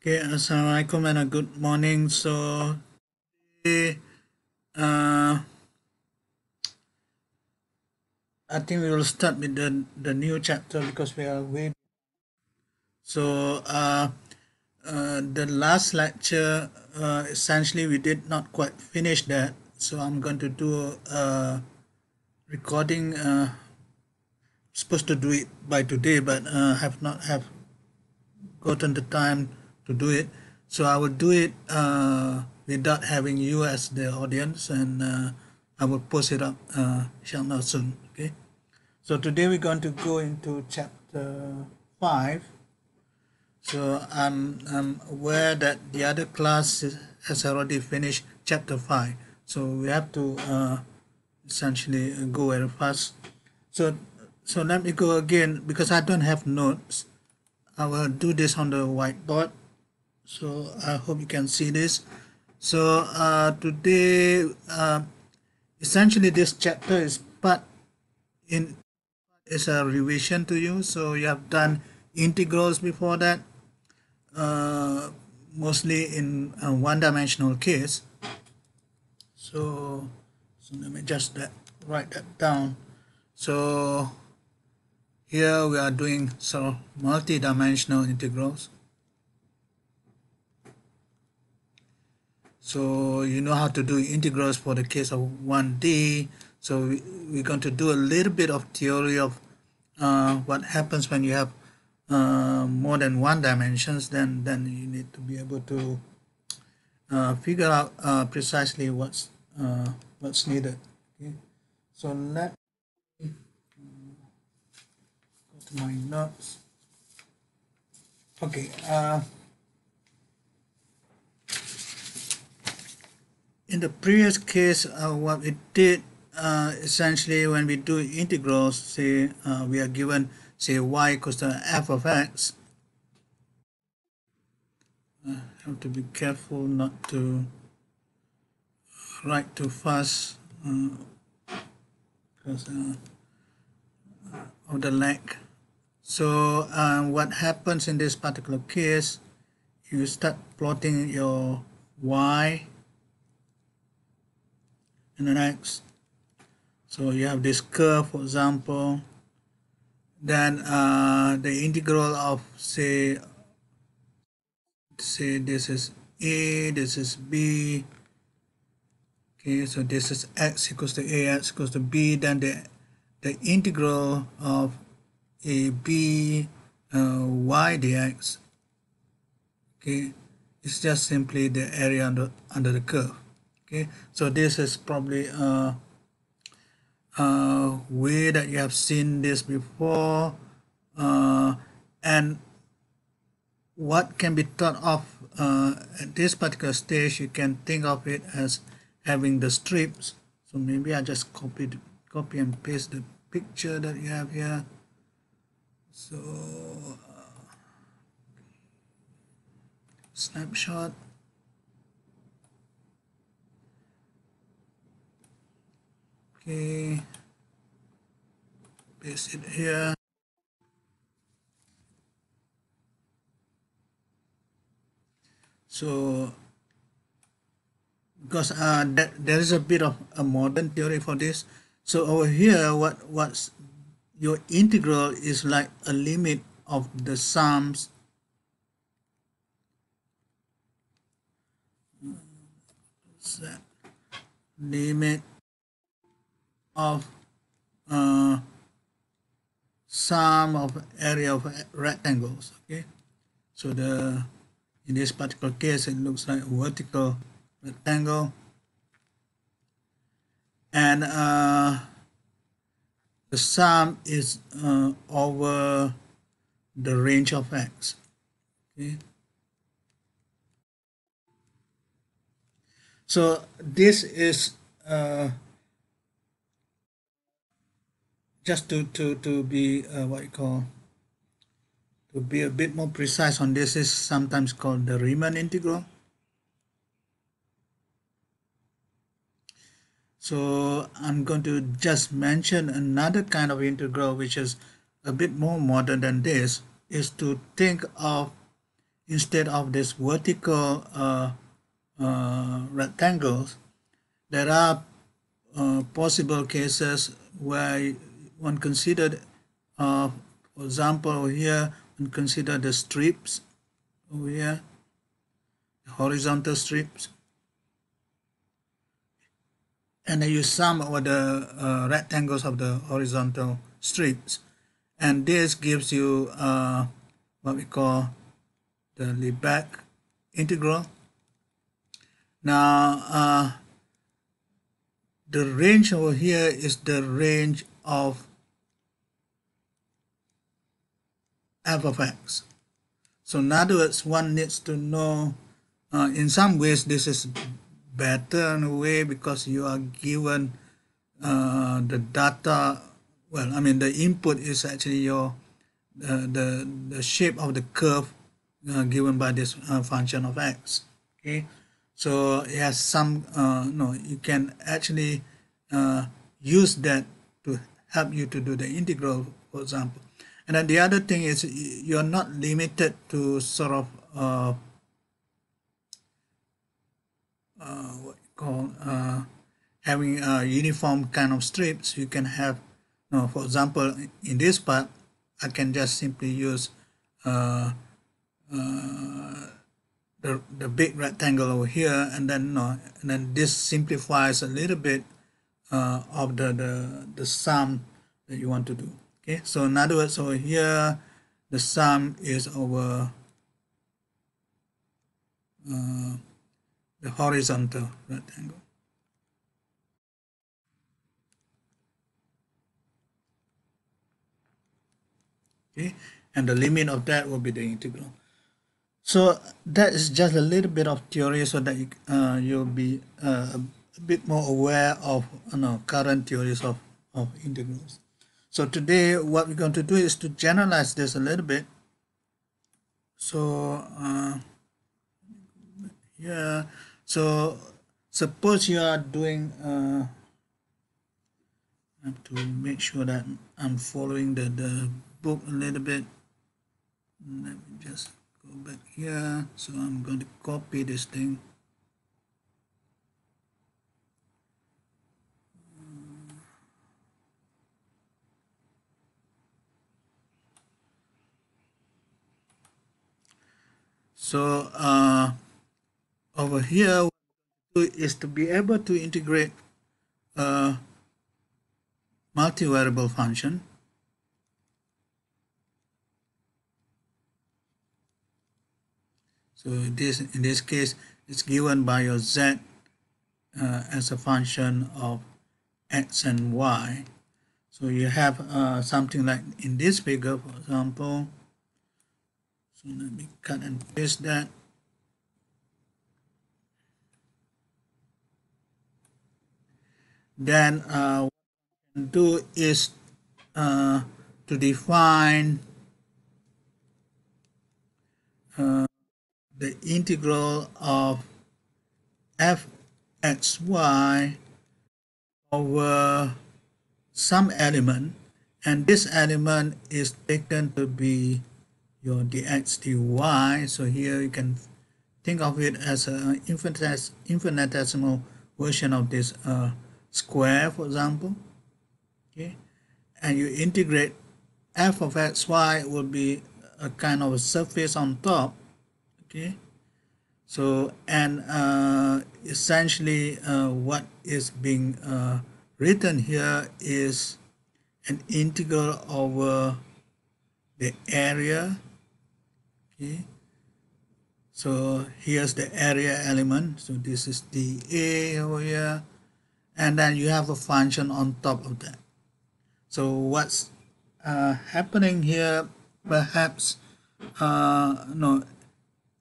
Okay, Assalamualaikum and a good morning. So, uh, I think we will start with the, the new chapter because we are way. So, uh, uh, the last lecture, uh, essentially, we did not quite finish that. So, I'm going to do a recording. Uh, supposed to do it by today, but uh, have not have gotten the time to do it. So I will do it uh, without having you as the audience, and uh, I will post it up uh, inshallah soon. Okay. So today we're going to go into chapter five. So I'm, I'm aware that the other class has already finished chapter five. So we have to uh, essentially go very fast. So so let me go again because I don't have notes. I will do this on the whiteboard so I hope you can see this. So uh, today uh, essentially this chapter is part in is a revision to you. So you have done integrals before that uh, mostly in a one-dimensional case. So so let me just that, write that down. So here we are doing sort of multi-dimensional integrals So you know how to do integrals for the case of 1D. So we're going to do a little bit of theory of uh, what happens when you have uh, more than one dimensions. Then then you need to be able to uh, figure out uh, precisely what's uh, what's needed. Okay. So let me go to my notes. Okay. In the previous case, uh, what we did uh, essentially when we do integrals, say uh, we are given say y equals to f of x. I uh, have to be careful not to write too fast because uh, uh, of the lag. So what happens in this particular case, you start plotting your y in the next. So you have this curve for example. Then uh, the integral of say say this is a this is b. Okay so this is x equals to a x equals to b. Then the the integral of a b uh, y dx. Okay it's just simply the area under under the curve okay so this is probably a, a way that you have seen this before. Uh, and what can be thought of uh, at this particular stage you can think of it as having the strips. So maybe I just copy copy and paste the picture that you have here. So uh, snapshot okay paste it here. So because uh, that, there is a bit of a modern theory for this. So over here what what's your integral is like a limit of the sums. Limit of uh, sum of area of rectangles okay? So the in this particular case it looks like a vertical rectangle. And uh, the sum is uh, over the range of x okay? So this is uh, just to to to be uh, what you call to be a bit more precise on this is sometimes called the Riemann integral. So I'm going to just mention another kind of integral which is a bit more modern than this is to think of instead of this vertical uh, uh, rectangles, there are uh, possible cases where one considered, uh, for example, over here, one consider the strips over here, the horizontal strips, and then you sum over the uh, rectangles of the horizontal strips, and this gives you uh, what we call the Lebesgue integral. Now, uh, the range over here is the range of f of x. So in other words, one needs to know, uh, in some ways this is better in a way because you are given uh, the data, well, I mean the input is actually your, uh, the, the shape of the curve uh, given by this uh, function of x, okay? So it has some, uh, no, you can actually use that to help you to do the integral, for example. And then the other thing is you're not limited to sort of uh, uh, what you call uh, having a uniform kind of strips. You can have, you know, for example, in this part, I can just simply use uh, uh, the, the big rectangle over here and then no, and then this simplifies a little bit uh, of the, the the sum that you want to do okay so in other words over here the sum is over uh, the horizontal rectangle okay and the limit of that will be the integral so that is just a little bit of theory so that you, uh, you'll be uh, a bit more aware of you know, current theories of, of integrals. So today what we're going to do is to generalize this a little bit. So uh, yeah, so suppose you are doing, uh, I have to make sure that I'm following the, the book a little bit. Let me just go back here so I'm going to copy this thing so uh, over here is to be able to integrate a multivariable function So this in this case, it's given by your z uh, as a function of x and y. So you have uh, something like in this figure, for example. So let me cut and paste that. Then uh, what we can do is uh, to define uh, the integral of fxy over some element and this element is taken to be your dx dy so here you can think of it as an infinitesimal version of this uh, square for example. Okay? And you integrate f of xy will be a kind of a surface on top. Okay? So and uh, essentially uh, what is being uh, written here is an integral over the area okay so here's the area element so this is the a over here and then you have a function on top of that so what's uh, happening here perhaps uh, no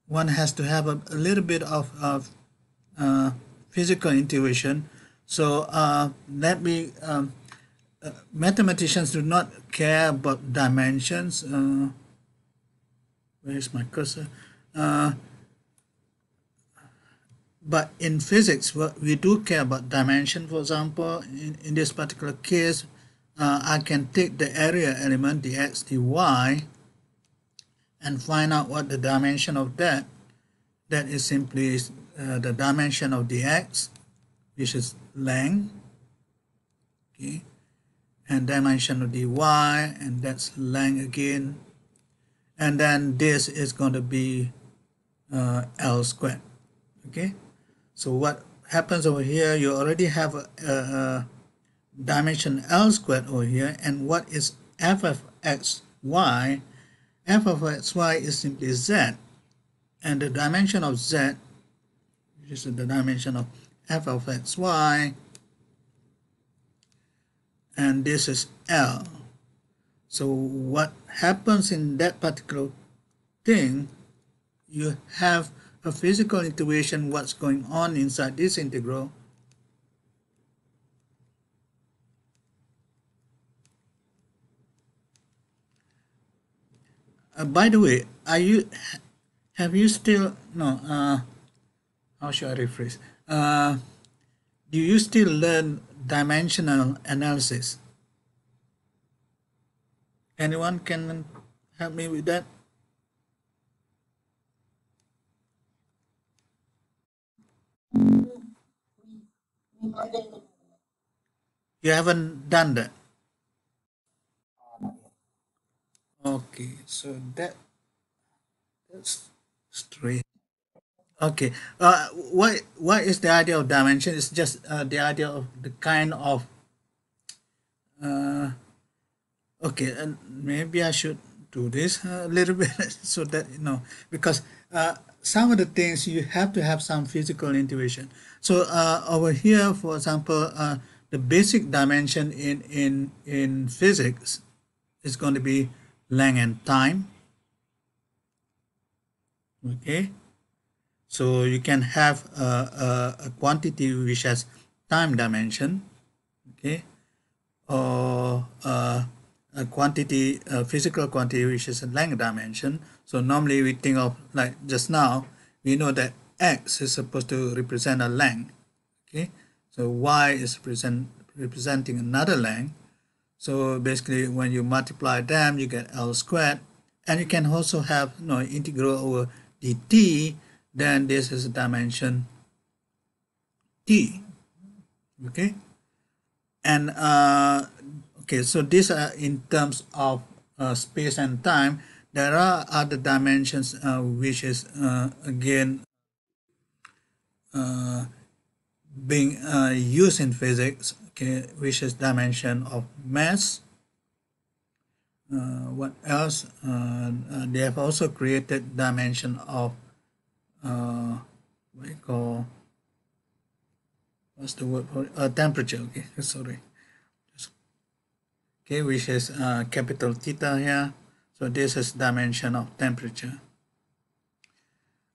one has to have a, a little bit of, of uh, physical intuition. So uh, let me, um, uh, mathematicians do not care about dimensions. Where is my cursor? Uh, but in physics, we do care about dimension. For example, in, in this particular case, uh, I can take the area element, the x, the y, and find out what the dimension of that, that is simply uh, the dimension of the x, which is length, okay, and dimension of the y, and that's length again, and then this is going to be uh, L squared, okay. So what happens over here, you already have a, a, a dimension L squared over here, and what is f of x, y, f of x, y is simply z, and the dimension of z, which is the dimension of f of x, y, and this is L. So what happens in that particular thing, you have a physical intuition what's going on inside this integral Uh, by the way, are you have you still no? Uh, how should I rephrase? Uh, do you still learn dimensional analysis? Anyone can help me with that? You haven't done that. Okay, so that that's straight. Okay, uh, what what is the idea of dimension? It's just uh, the idea of the kind of. Uh, okay, and maybe I should do this a little bit so that you know because uh, some of the things you have to have some physical intuition. So uh, over here, for example, uh, the basic dimension in in in physics is going to be length and time. Okay? So you can have a, a, a quantity which has time dimension. Okay? Or a, a quantity a physical quantity which is a length dimension so normally we think of like just now we know that x is supposed to represent a length okay so y is represent representing another length so basically when you multiply them, you get L squared. And you can also have you know, integral over dt, then this is a dimension t. Okay. And uh, okay, so these are in terms of uh, space and time. There are other dimensions uh, which is uh, again uh, being uh, used in physics okay, which is dimension of mass. Uh, what else? They have also created dimension of what you call what's the word for it? Temperature. Okay, sorry. Okay, which is uh, capital theta here. So this is dimension of temperature.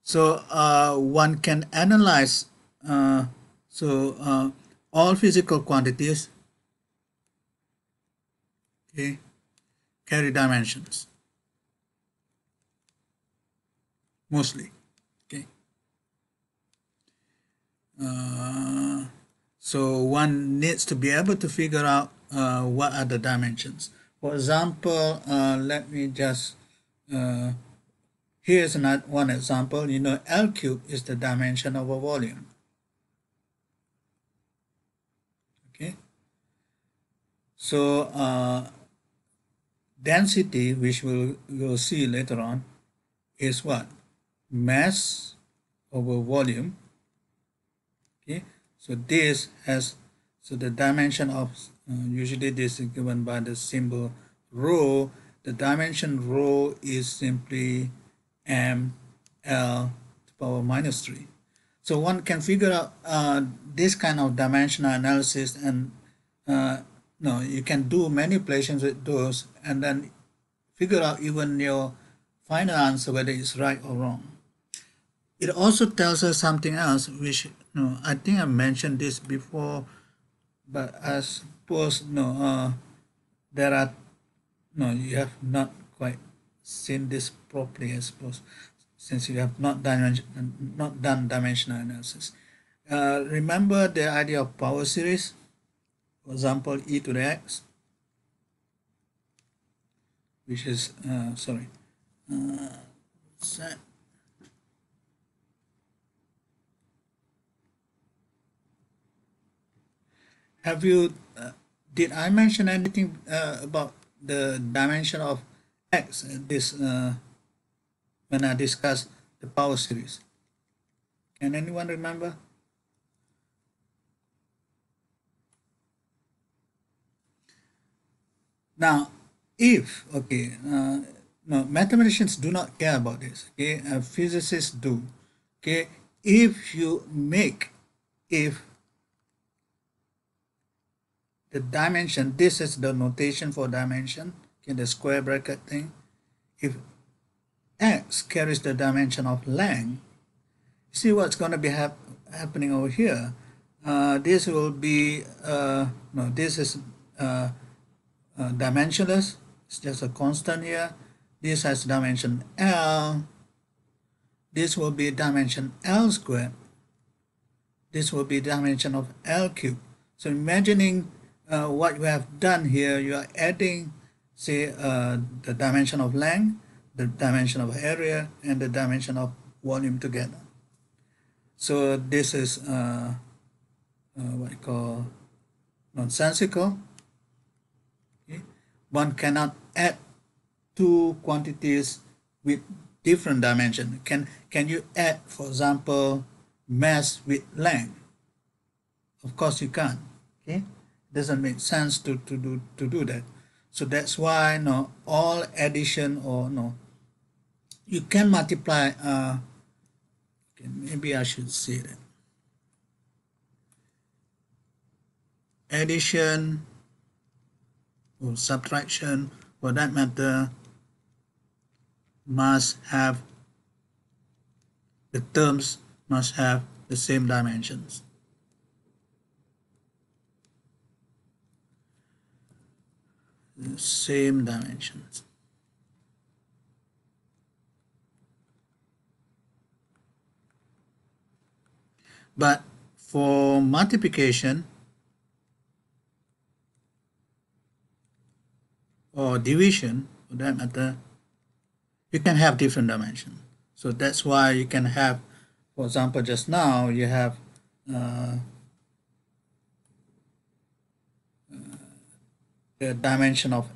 So uh, one can analyze. Uh, so uh, all physical quantities okay, carry dimensions mostly okay uh, so one needs to be able to figure out uh, what are the dimensions? For example uh, let me just uh, here's another one example. You know L cube is the dimension of a volume. Okay. So uh, density which we'll, we'll see later on is what? Mass over volume. Okay. So this has so the dimension of usually this is given by the symbol rho the dimension rho is simply m l to power minus 3 so one can figure out uh, this kind of dimensional analysis and uh, no, you can do manipulations with those and then figure out even your final answer whether it's right or wrong. It also tells us something else, which no, I think I mentioned this before, but I suppose no, uh, there are no, you have not quite seen this properly, I suppose since you have not done, not done dimensional analysis. Uh, remember the idea of power series? For example, e to the x, which is, uh, sorry, uh, set have you did I mention anything uh, about the dimension of x this uh, when I discussed the power series? Can anyone remember? Now if okay uh, no mathematicians do not care about this okay uh, physicists do okay if you make if the dimension this is the notation for dimension in the square bracket thing. If x carries the dimension of length see what's going to be hap happening over here. Uh, this will be uh, no this is uh, uh, dimensionless. It's just a constant here. This has dimension L. This will be dimension L squared. This will be dimension of L cube so imagining uh, what you have done here you are adding say uh, the dimension of length the dimension of area and the dimension of volume together. So this is uh, uh what I call nonsensical. Okay? one cannot add two quantities with different dimension. Can can you add for example mass with length? Of course you can't. Okay doesn't make sense to, to do to do that. So that's why no all addition or no you can multiply uh okay, maybe I should say that. Addition or subtraction for that matter must have the terms must have the same dimensions the same dimensions. But for multiplication or division, for that matter, you can have different dimensions. So that's why you can have, for example, just now you have uh, the dimension of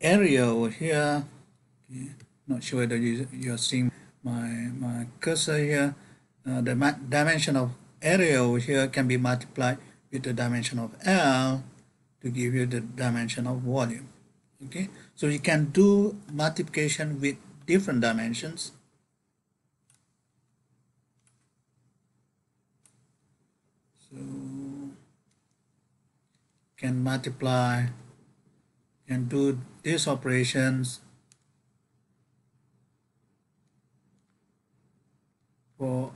area over here. Okay. not sure whether you, you're seeing my my cursor here. Uh, the dimension of area over here can be multiplied with the dimension of L to give you the dimension of volume. Okay. So you can do multiplication with different dimensions. So can multiply, can do these operations for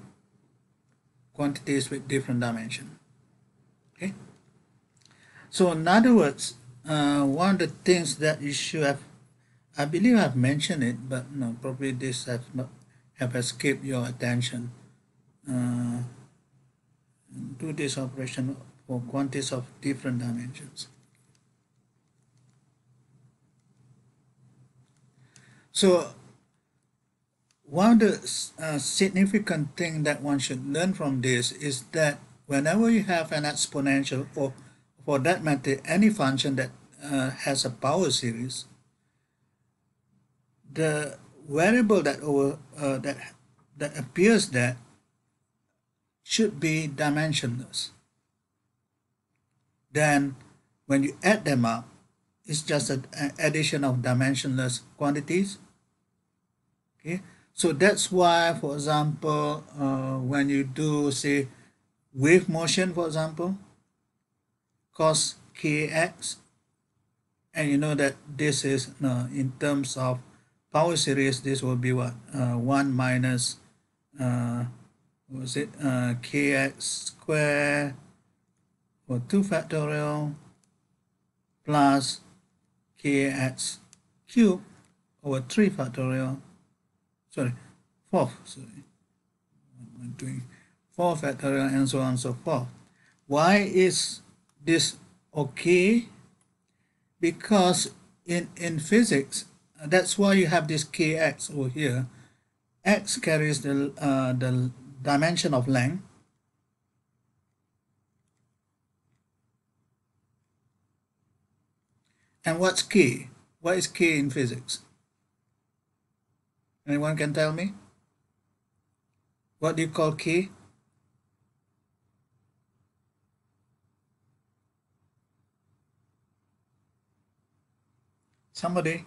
quantities with different dimension. Okay. So in other words, uh, one of the things that you should have, I believe I've mentioned it, but no, probably this have not have escaped your attention. Uh, do this operation for quantities of different dimensions. So one of the uh, significant thing that one should learn from this is that whenever you have an exponential or for that matter any function that uh, has a power series the variable that over uh, that that appears there should be dimensionless then when you add them up, it's just an addition of dimensionless quantities. Okay, so that's why, for example, uh, when you do say wave motion, for example, cos kx, and you know that this is uh, in terms of power series, this will be what uh, one minus uh, what was it uh, kx square for 2 factorial plus kx cube over 3 factorial sorry 4 sorry I'm doing 4 factorial and so on and so forth why is this okay because in in physics that's why you have this kx over here. x carries the, uh, the dimension of length. And what's k? What is k in physics? Anyone can tell me? What do you call k? Somebody?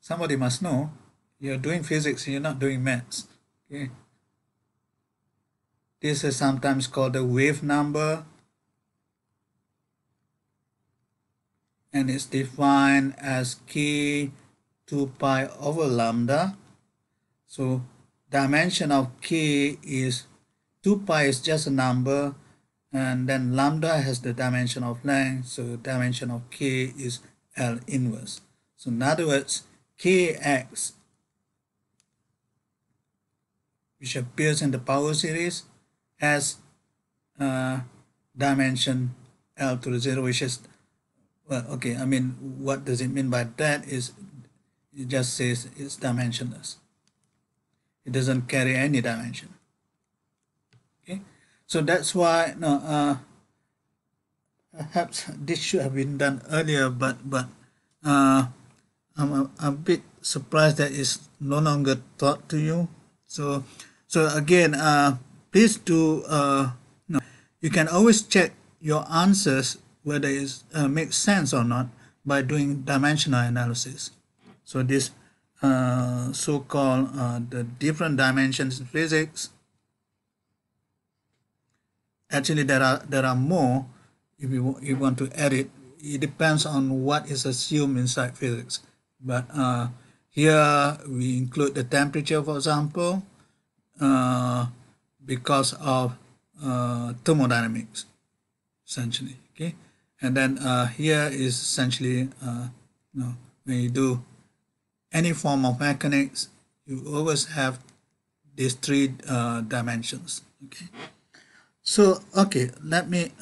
Somebody must know. You're doing physics, you're not doing maths. Okay. This is sometimes called the wave number and it's defined as k 2 pi over lambda. So dimension of k is 2 pi is just a number and then lambda has the dimension of length so dimension of k is L inverse. So in other words kx which appears in the power series has uh, dimension L to the 0 which is well okay I mean what does it mean by that is it just says it's dimensionless. It doesn't carry any dimension. Okay? So that's why no uh, perhaps this should have been done earlier but but uh, I'm a, a bit surprised that it's no longer taught to you. So so again uh, please do uh, no, you can always check your answers whether it uh, makes sense or not by doing dimensional analysis. So this uh, so-called uh, the different dimensions in physics actually there are there are more if you, you want to add it it depends on what is assumed inside physics. But uh, here we include the temperature for example uh, because of uh, thermodynamics essentially okay and then uh, here is essentially uh, you know, when you do any form of mechanics, you always have these three uh, dimensions. Okay. So, okay, let me,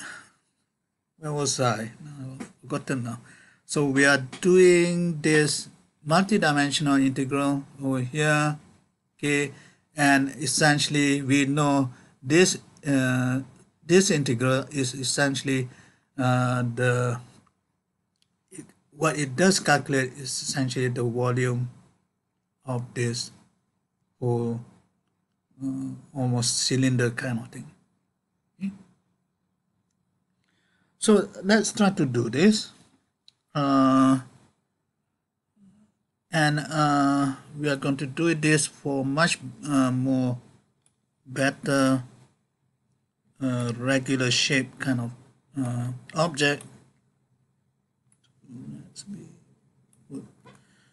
where was I? No, forgotten now. So we are doing this multi-dimensional integral over here, okay, and essentially we know this uh, this integral is essentially uh, the what it does calculate is essentially the volume of this whole uh, almost cylinder kind of thing. Okay. So let's try to do this. Uh, and uh, we are going to do this for much uh, more better uh, regular shape kind of uh, object.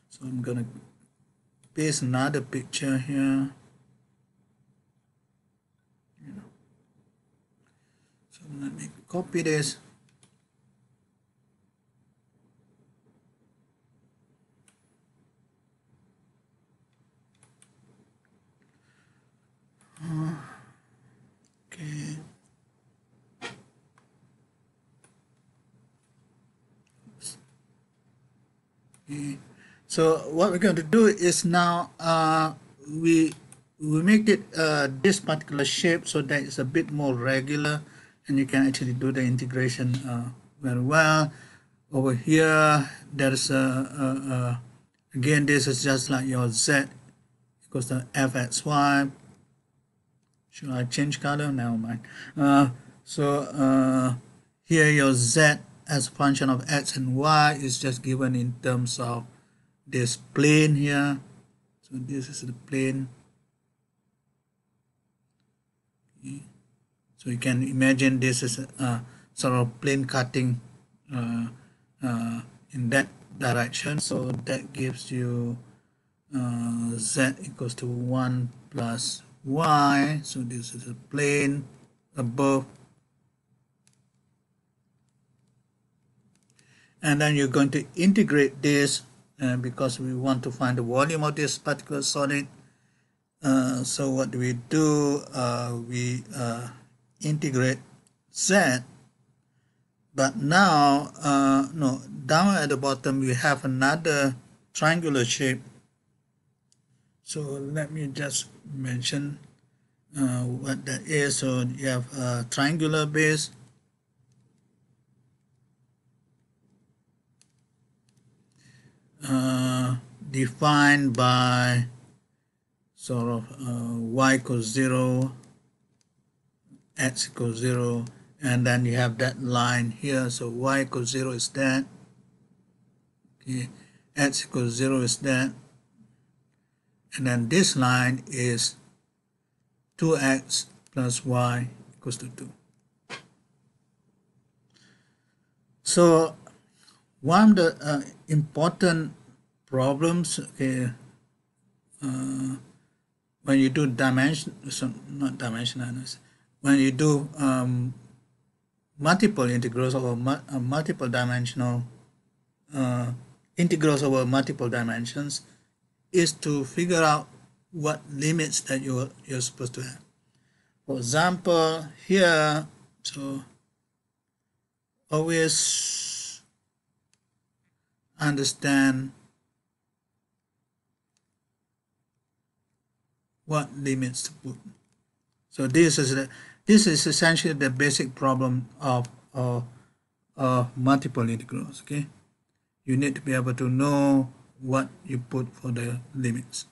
So I'm gonna paste another picture here. So let me copy this. Uh, okay So what we're going to do is now uh, we we make it uh, this particular shape so that it's a bit more regular and you can actually do the integration uh, very well. Over here, there's a, a, a, again this is just like your z equals to fxy. Should I change color? Never mind. Uh, so uh, here your z as a function of x and y is just given in terms of this plane here. So this is the plane. Okay. so you can imagine this is a, sort of plane cutting uh, uh, in that direction. So that gives you uh, z equals to 1 plus y. So this is a plane above and then you're going to integrate this uh, because we want to find the volume of this particular solid uh, so what do we do uh, we uh, integrate z but now uh, no down at the bottom we have another triangular shape. So let me just mention uh, what that is. So you have a triangular base. Uh, defined by sort of uh, y equals 0, x equals 0, and then you have that line here. So y equals 0 is that. Okay, x equals 0 is that. And then this line is 2x plus y equals to 2. So one of the uh, important problems okay, uh, when you do dimension, so not dimensional, when you do um, multiple integrals over mu uh, multiple dimensional uh, integrals over multiple dimensions is to figure out what limits that you're, you're supposed to have. For example, here, so always understand what limits to put. So this is the, this is essentially the basic problem of, of, of multiple integrals, okay? You need to be able to know what you put for the limits.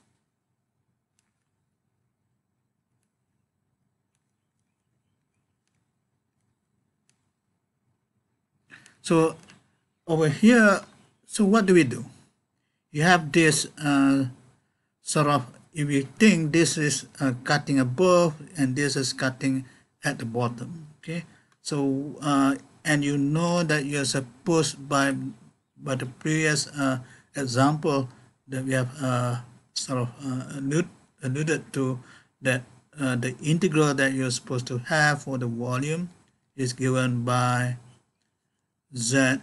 So over here, so what do we do? You have this uh, sort of, if you think this is uh, cutting above and this is cutting at the bottom, okay? So, uh, and you know that you're supposed by, by the previous uh, example that we have uh, sort of uh, allude, alluded to that the integral that you're supposed to have for the volume is given by z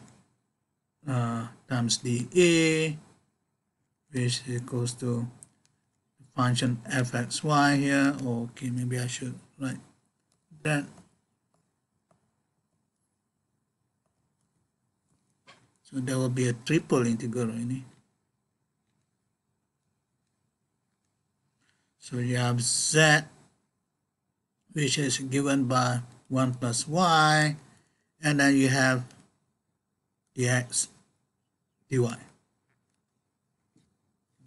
uh, times dA which equals to function fxy here. Okay maybe I should write that. So there will be a triple integral ini so you have z which is given by 1 plus y. And then you have dx dy.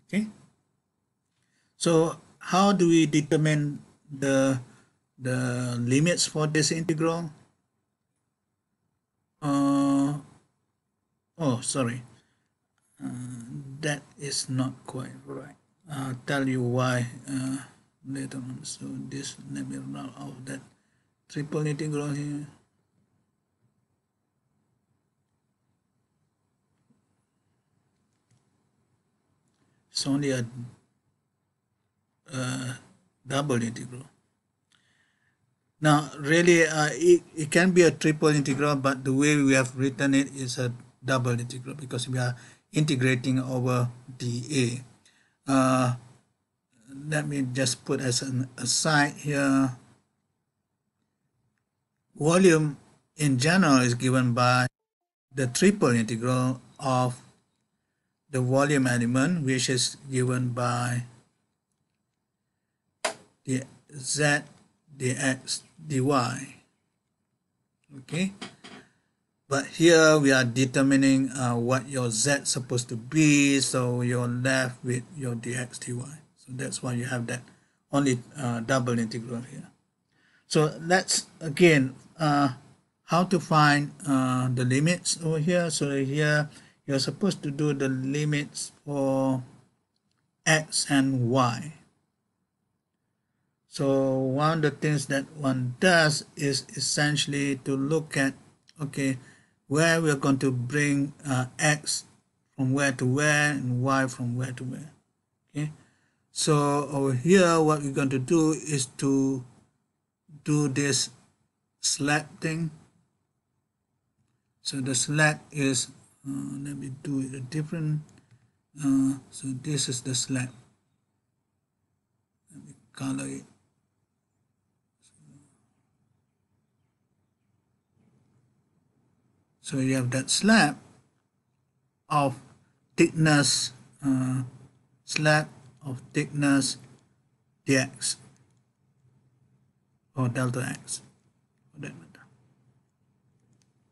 Okay. So how do we determine the the limits for this integral? Uh, oh, sorry. Uh, that is not quite right. I'll tell you why uh, later on. So this, let me run out of that triple integral here. It's only a, a double integral. Now, really, uh, it, it can be a triple integral, but the way we have written it is a double integral because we are integrating over dA. Uh, let me just put as an aside here. Volume in general is given by the triple integral of the volume element which is given by the z dx dy. Okay? But here we are determining uh, what your z supposed to be so you're left with your dx dy. So that's why you have that only uh, double integral here. So let's again uh, how to find uh, the limits over here. So here you're supposed to do the limits for x and y. So one of the things that one does is essentially to look at, okay, where we're going to bring uh, x from where to where and y from where to where. Okay, so over here, what we're going to do is to do this slab thing. So the slab is uh, let me do it a different uh, so this is the slab let me color it. So you have that slab of thickness uh, slab of thickness dx or delta x for that matter.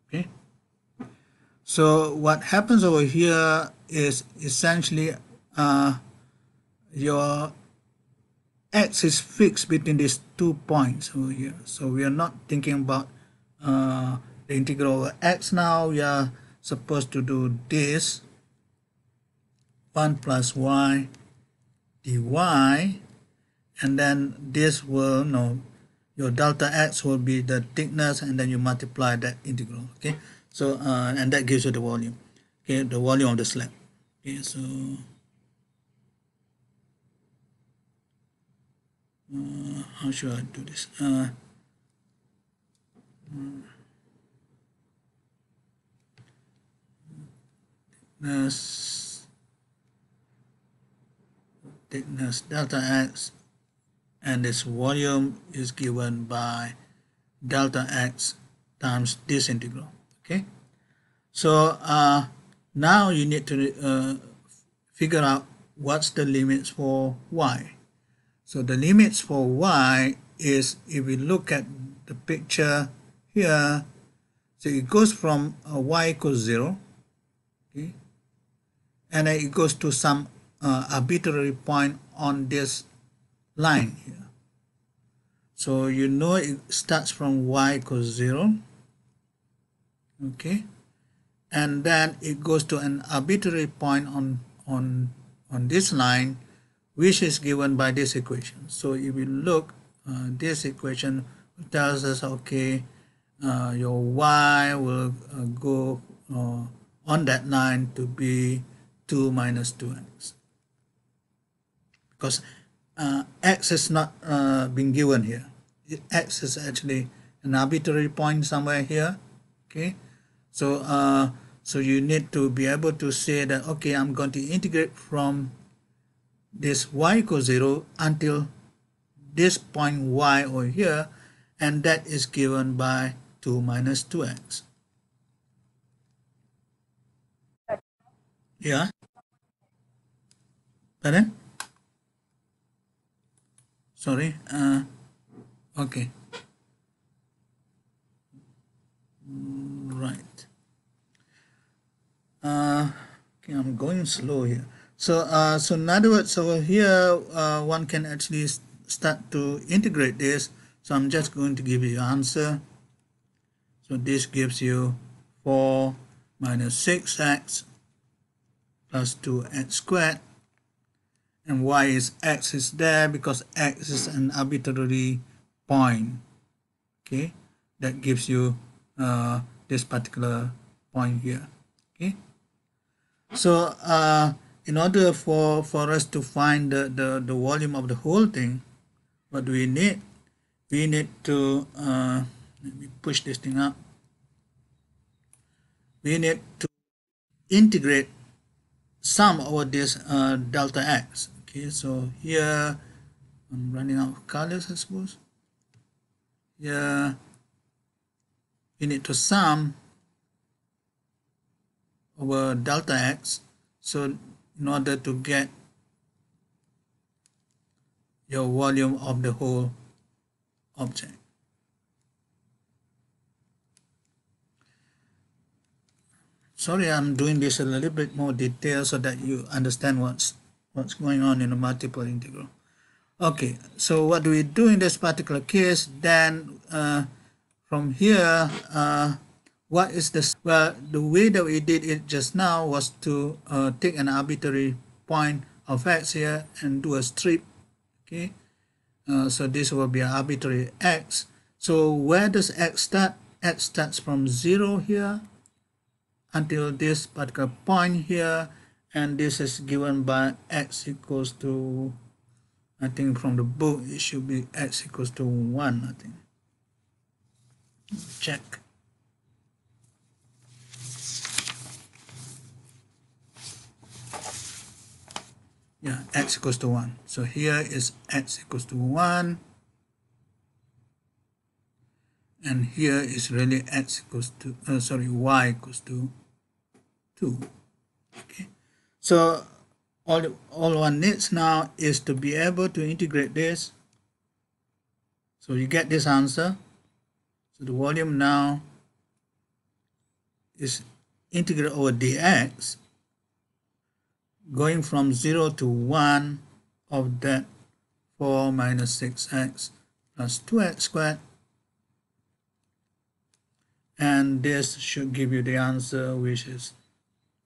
Okay so what happens over here is essentially uh, your x is fixed between these two points over here. So we are not thinking about uh, the integral over x now. We are supposed to do this. 1 plus y dy. And then this will no your delta x will be the thickness and then you multiply that integral okay so uh, and that gives you the volume. Okay the volume of the slab. Okay so uh, how should I do this? Uh, thickness thickness delta x and its volume is given by delta x times this integral okay so uh, now you need to uh, figure out what's the limits for y so the limits for y is if we look at the picture here so it goes from uh, y equals 0 okay and it goes to some uh, arbitrary point on this line here. So you know it starts from y equals 0. Okay. And then it goes to an arbitrary point on, on, on this line which is given by this equation. So if we look, uh, this equation tells us, okay, uh, your y will uh, go uh, on that line to be 2 minus 2x. Because uh, x is not uh, being given here. x is actually an arbitrary point somewhere here. Okay, so uh, so you need to be able to say that okay, I'm going to integrate from this y equals zero until this point y over here, and that is given by 2 minus 2x. Yeah. Pardon? sorry uh, okay right uh, okay Going slow here. So uh, so in other words over here uh, one can actually start to integrate this. So I'm just going to give you answer. So this gives you 4 minus 6x plus 2x squared. And y is x is there because x is an arbitrary point. Okay? That gives you uh, this particular point here. Okay so uh, in order for for us to find the, the the volume of the whole thing what do we need? We need to uh, let me push this thing up. We need to integrate sum over this uh, delta x. Okay so here I'm running out of colors I suppose. Yeah, we need to sum over delta x so in order to get your volume of the whole object sorry I'm doing this a little bit more detail so that you understand what's what's going on in a multiple integral. Okay, so what do we do in this particular case? Then uh, from here, uh, what is this? Well, the way that we did it just now was to uh, take an arbitrary point of x here and do a strip. Okay, uh, so this will be an arbitrary x. So where does x start? x starts from 0 here until this particular point here and this is given by x equals to I think from the book it should be x equals to 1 I think check yeah x equals to 1 so here is x equals to 1 and here is really x equals to uh, sorry y equals to 2 okay. So all, all one needs now is to be able to integrate this. So you get this answer. So the volume now is integrated over dx going from 0 to 1 of that 4 minus 6x plus 2x squared. And this should give you the answer which is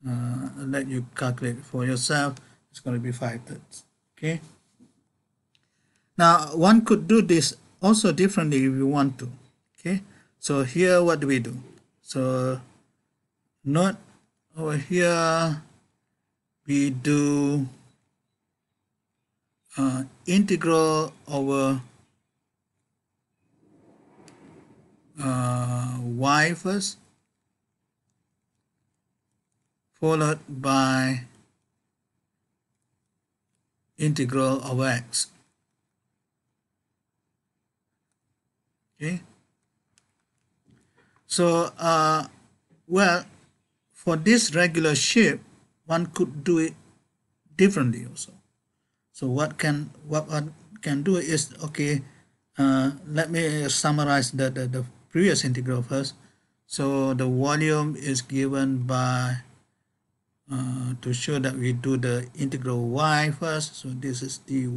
uh, let you calculate for yourself. It's going to be 5 thirds okay? Now one could do this also differently if you want to okay? So here what do we do? So note over here we do uh, integral over uh, y first followed by integral of x. Okay? So uh, well for this regular shape one could do it differently also. So what can what one can do is okay uh, let me summarize the, the, the previous integral first. So the volume is given by uh, to show that we do the integral y first. So this is dy.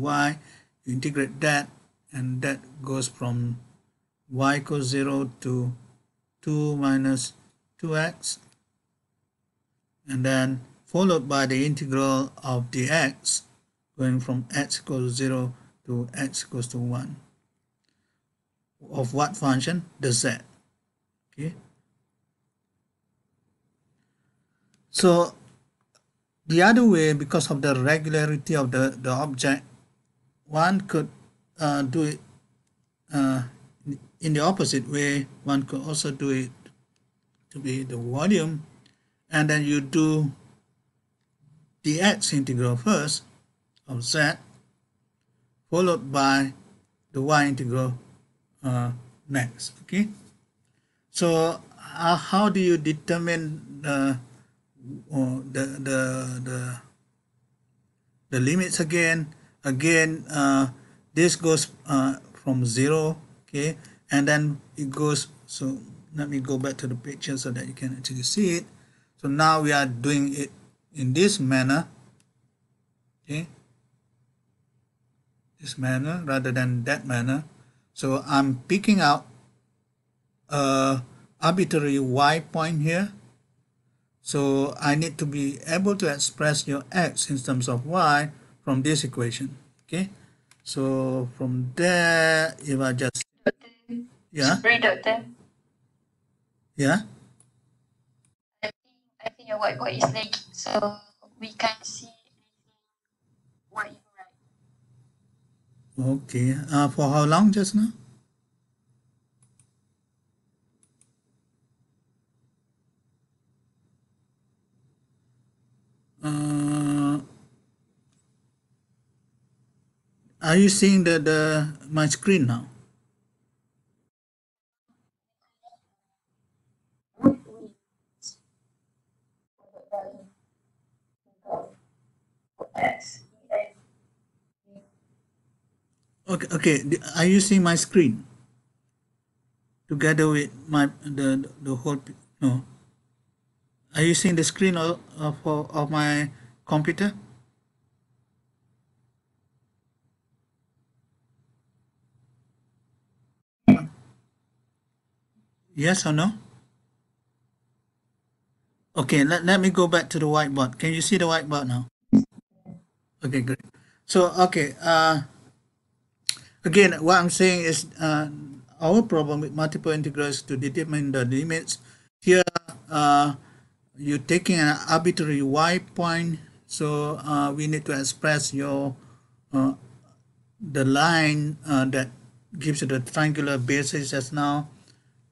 You integrate that and that goes from y equals 0 to 2 minus 2x and then followed by the integral of dx going from x equals 0 to x equals to 1 of what function? The z. Okay. So the other way because of the regularity of the the object one could uh, do it uh, in the opposite way. One could also do it to be the volume. And then you do the x integral first of z followed by the y integral uh, next okay? So uh, how do you determine the, uh, the the the the limits again? Again uh, this goes uh, from zero okay? And then it goes so let me go back to the picture so that you can actually see it. So now we are doing it in this manner okay this manner rather than that manner so I'm picking out a arbitrary y point here. So I need to be able to express your x in terms of y from this equation. Okay. So from there, if I just yeah. Yeah. I think your whiteboard is lagging, so we can't see what you write. Okay. Uh, for how long just now? Uh, are you seeing the, the my screen now? Yes. Okay, okay. Are you seeing my screen? Together with my the the whole no. Are you seeing the screen of of, of my computer? Yes or no? Okay, let, let me go back to the whiteboard. Can you see the whiteboard now? Okay, great. So, okay, uh, again what i'm saying is uh, our problem with multiple integrals to determine the limits here uh, you're taking an arbitrary y point so uh, we need to express your uh, the line uh, that gives you the triangular basis as now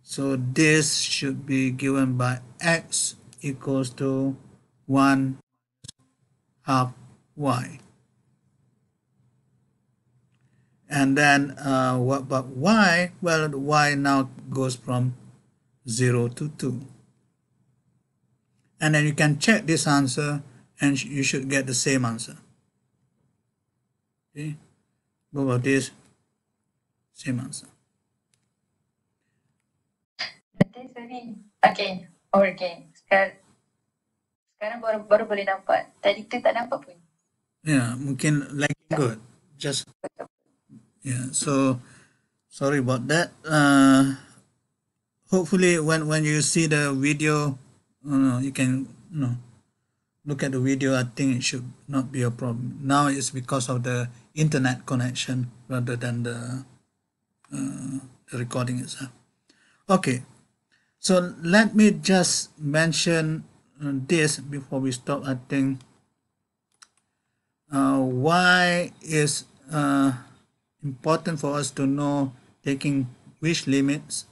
so this should be given by x equals to 1 half y and then uh, what but y well y now goes from 0 to 2 and then you can check this answer and you should get the same answer. Okay, both of these, same answer. Okay, over again. Sekarang, sekarang baru, baru boleh nampak. Tadi tu tak nampak pun. Yeah, mungkin like good. Just yeah. So sorry about that. Uh, hopefully, when when you see the video, uh, you can you know look at the video. I think it should not be a problem. Now it's because of the internet connection rather than the uh, the recording itself. Okay, so let me just mention uh, this before we stop. I think uh, why is uh, important for us to know taking which limits.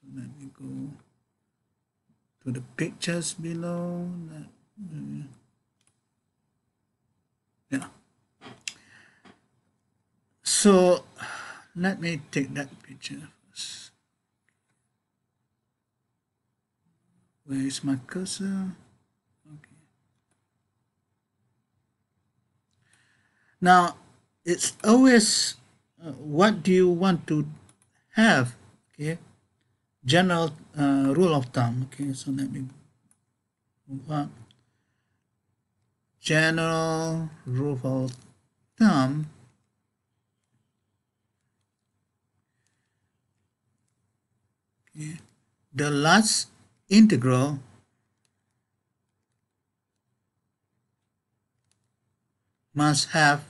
So let me go to the pictures below. Yeah. So let me take that picture first. Where is my cursor? Now, it's always uh, what do you want to have? Okay, general uh, rule of thumb. Okay, so let me move up. General rule of thumb. Okay, the last integral must have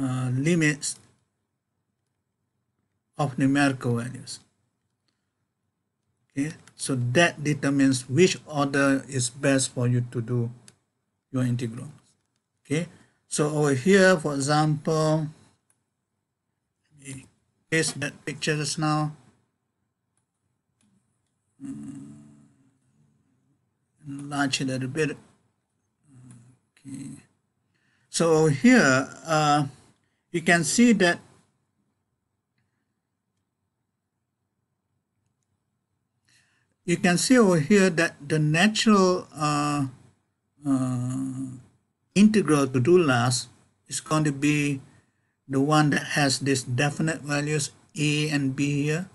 uh, limits of numerical values. Okay, so that determines which order is best for you to do your integral. Okay, so over here, for example, paste that picture just now. Mm, Enlarge it a little bit. Okay. So here, uh, you can see that you can see over here that the natural uh, uh, integral to do last is going to be the one that has these definite values a and b here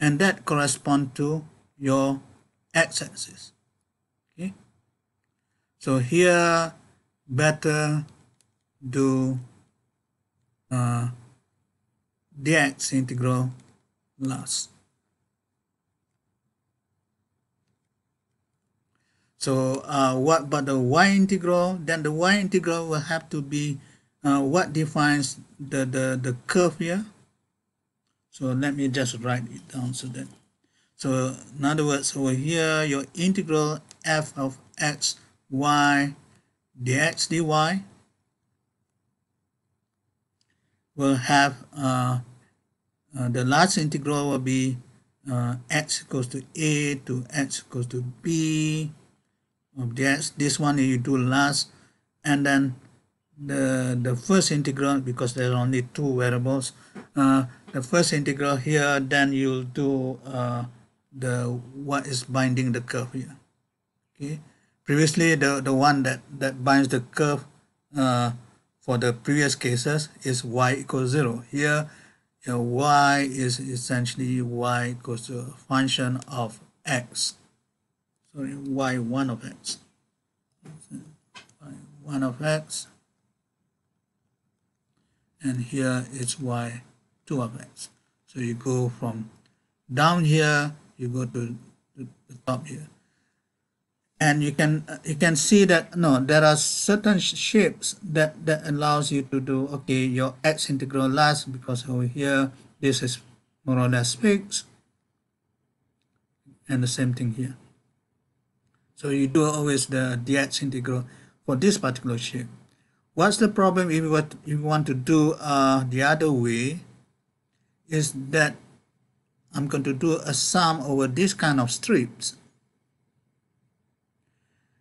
and that correspond to your x-axis okay so here better do uh, dx integral last So uh, what about the y integral? Then the y integral will have to be uh, what defines the, the, the curve here. So let me just write it down so that. So in other words, over here, your integral f of x, y, dx, dy will have uh, uh, the last integral will be uh, x equals to a to x equals to b of dx. This one you do last, and then the the first integral because there are only two variables. Uh, the first integral here, then you'll do uh, the what is binding the curve here. Okay. Previously, the the one that that binds the curve uh, for the previous cases is y equals zero. Here, you know, y is essentially y equals to a function of x sorry, y1 of x. y1 of x. And here it's y2 of x. So you go from down here, you go to the, top here. And you can you can see that no, there are certain shapes that that allows you to do okay your x integral last because over here this is more or less fixed, and the same thing here. So you do always the dx integral for this particular shape. What's the problem if want, if you want to do uh, the other way is that I'm going to do a sum over this kind of strips.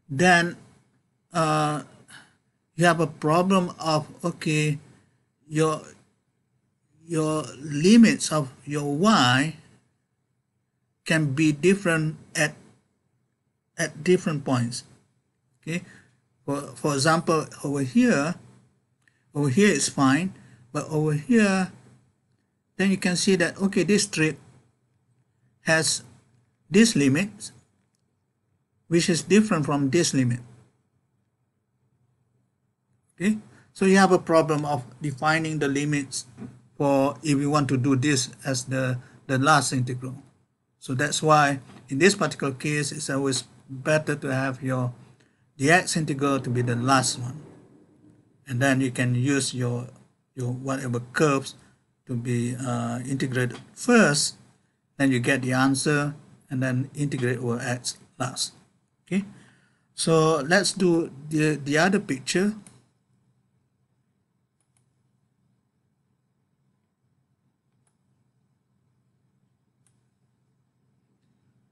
Then uh, you have a problem of, okay, your, your limits of your y can be different at at different points okay for for example over here over here is fine but over here then you can see that okay this strip has this limit which is different from this limit. Okay? So you have a problem of defining the limits for if you want to do this as the the last integral. So that's why in this particular case it's always better to have your dx integral to be the last one. And then you can use your your whatever curves to be uh, integrated. First then you get the answer and then integrate over x last. Okay? So let's do the the other picture.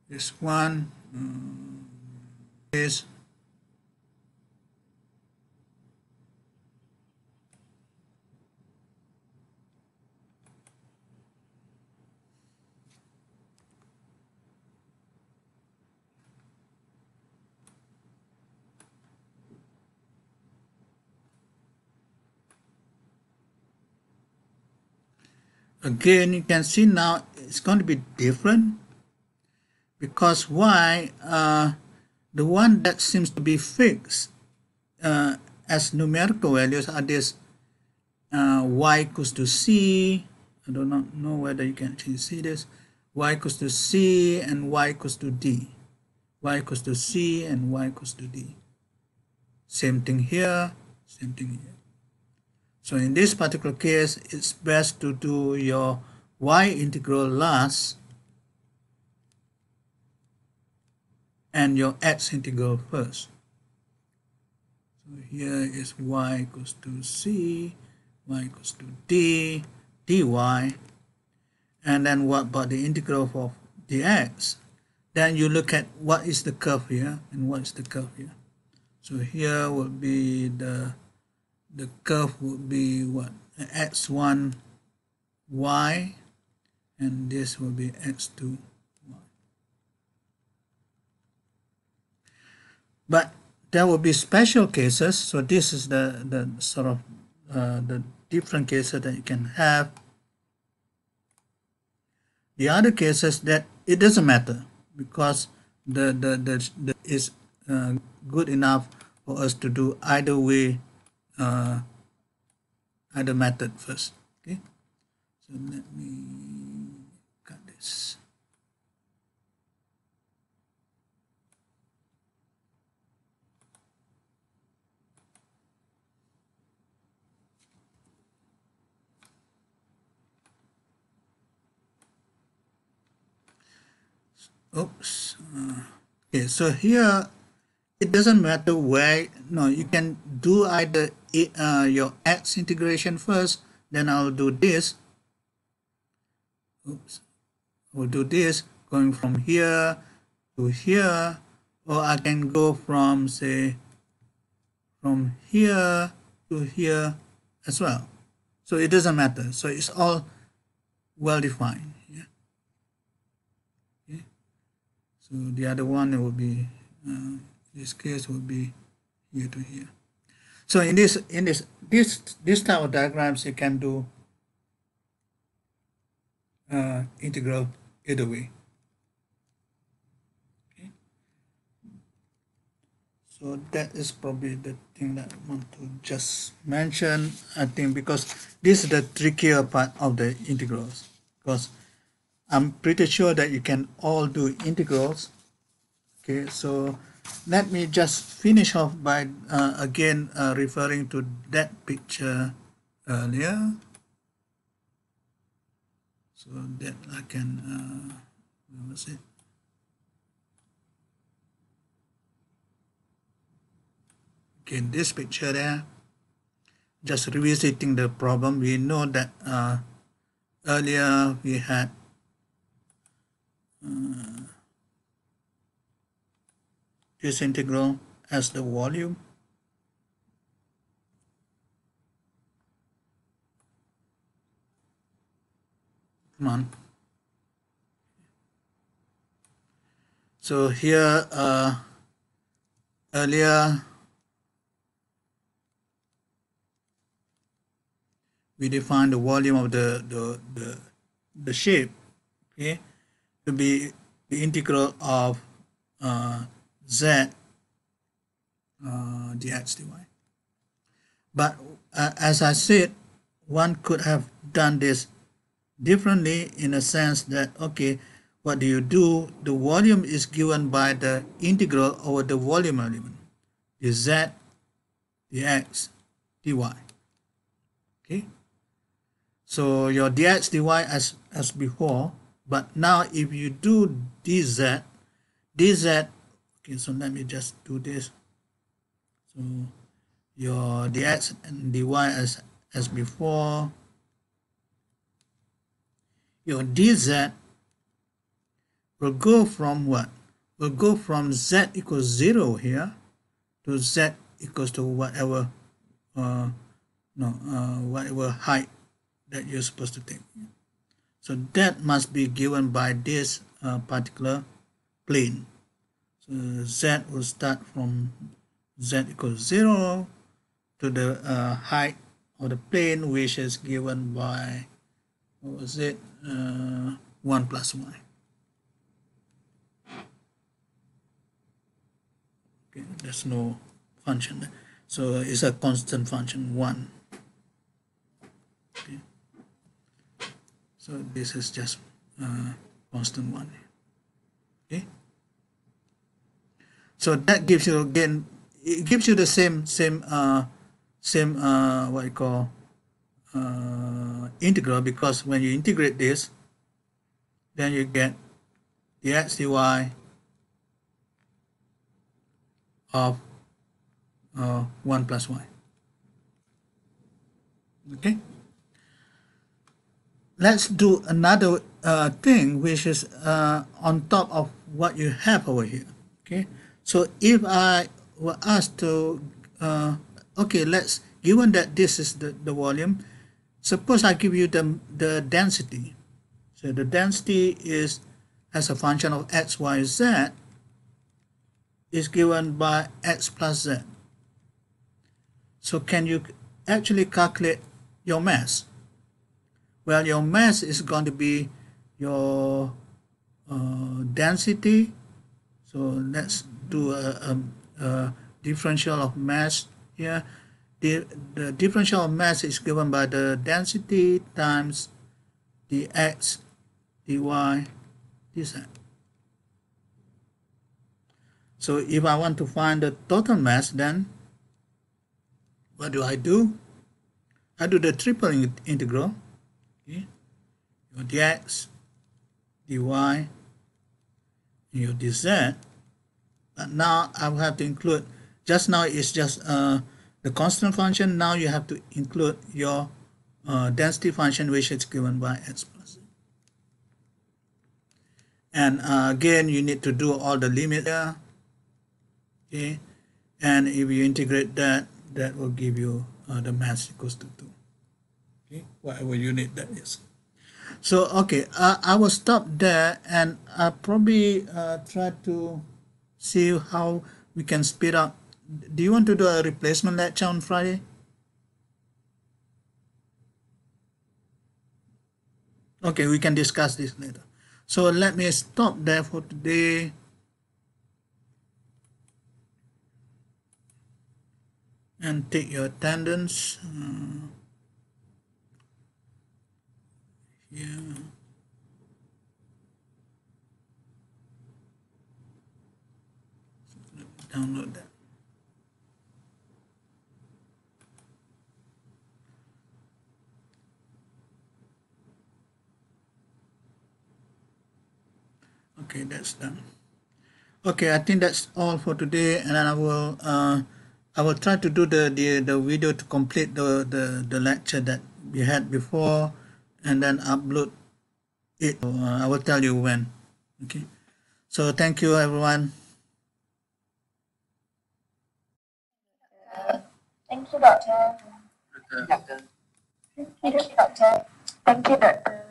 This one um, is again you can see now it's going to be different because y uh, the one that seems to be fixed uh, as numerical values are this uh, y equals to c. I do not know whether you can actually see this. y equals to c and y equals to d. y equals to c and y equals to d. Same thing here same thing here so in this particular case, it's best to do your y integral last and your x integral first. So here is y equals to c, y equals to d, dy. And then what about the integral of dx? Then you look at what is the curve here and what is the curve here. So here will be the the curve would be what? X1 y and this will be x2 y. But there will be special cases so this is the the sort of uh, the different cases that you can have. The other cases that it doesn't matter because the the the, the is uh, good enough for us to do either way uh, other method first. Okay. So let me cut this. Oops. Uh, okay so here it doesn't matter where no you can do either uh, your x integration first then I'll do this. Oops. We'll do this going from here to here or I can go from say from here to here as well. So it doesn't matter. So it's all well defined. Yeah. Okay. so the other one it will be uh, this case will be here to here so in this in this this this type of diagrams you can do uh, integral either way. Okay. So that is probably the thing that I want to just mention I think because this is the trickier part of the integrals. Because I'm pretty sure that you can all do integrals. Okay so let me just finish off by uh, again uh, referring to that picture earlier. So that I can uh, was it again this picture there just revisiting the problem. We know that uh, earlier we had uh, this integral as the volume. Come on. So here uh, earlier we defined the volume of the, the, the, the shape okay, to be the integral of uh, z uh, dx dy. But uh, as I said, one could have done this differently in a sense that, okay, what do you do? The volume is given by the integral over the volume element, the z, the x, dy. Okay. So your dx dy as, as before, but now if you do dz, dz, okay, so let me just do this. So your dx and dy as, as before, your dz will go from what? Will go from z equals 0 here to z equals to whatever uh, no, uh, whatever height that you're supposed to take. So that must be given by this uh, particular plane. So z will start from z equals 0 to the uh, height of the plane which is given by what was it? Uh, 1 plus y okay there's no function there. so it's a constant function 1 okay. So this is just uh, constant 1 okay so that gives you again it gives you the same same uh same uh what you call uh, integral because when you integrate this, then you get dx dy of uh, 1 plus y. Okay. Let's do another uh, thing which is uh, on top of what you have over here. Okay. So if I were asked to, uh, okay, let's, given that this is the, the volume, Suppose I give you the, the density. So the density is as a function of x, y, z is given by x plus z. So can you actually calculate your mass? Well, your mass is going to be your uh, density. So let's do a, a, a differential of mass here the, the differential of mass is given by the density times dx dy dz. So if I want to find the total mass, then what do I do? I do the triple integral. Okay. Your dx, dy, your dz. Now I have to include, just now it's just uh, the constant function, now you have to include your uh, density function which is given by x plus. And uh, again, you need to do all the limit there. Okay. And if you integrate that, that will give you uh, the mass equals to 2. Okay, whatever unit that is. So, okay, uh, I will stop there and I'll probably uh, try to see how we can speed up do you want to do a replacement lecture on Friday? Okay, we can discuss this later. So let me stop there for today. And take your attendance. Uh, yeah. Download that. okay that's done. Okay I think that's all for today and I will uh, I will try to do the, the the video to complete the the, the lecture that we had before and then upload it. Uh, I will tell you when. Okay. So thank you everyone thank you doctor. Doctor. thank you doctor. Thank you doctor